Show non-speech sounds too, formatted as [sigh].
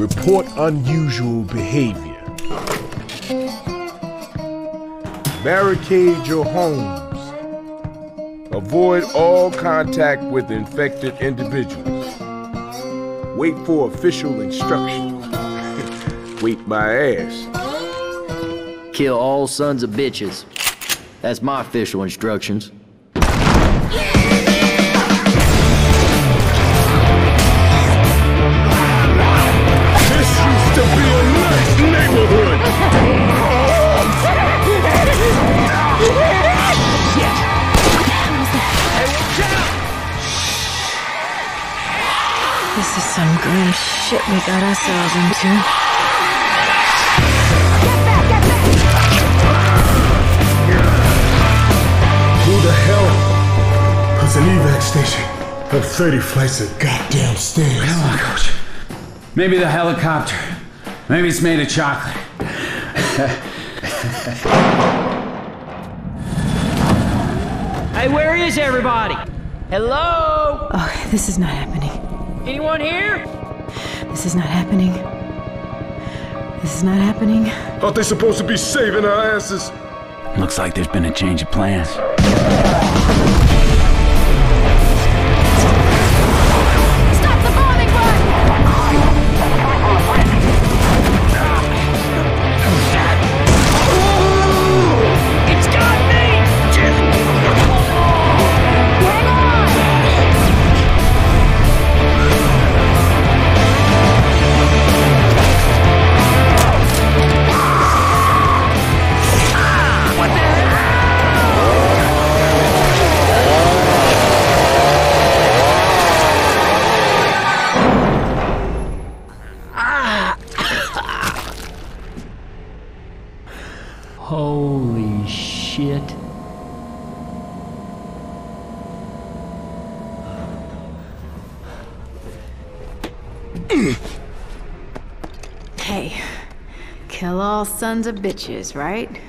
Report unusual behavior. Barricade your homes. Avoid all contact with infected individuals. Wait for official instructions. [laughs] Wait my ass. Kill all sons of bitches. That's my official instructions. This This is some grim shit we got ourselves into. Who the hell puts an evac station up 30 flights of goddamn stairs? Come on, coach. Maybe the helicopter. Maybe it's made of chocolate. Hey, where is everybody? Hello? Oh, this is not happening. Anyone here? This is not happening. This is not happening. Aren't they supposed to be saving our asses? Looks like there's been a change of plans. Holy shit. Hey, kill all sons of bitches, right?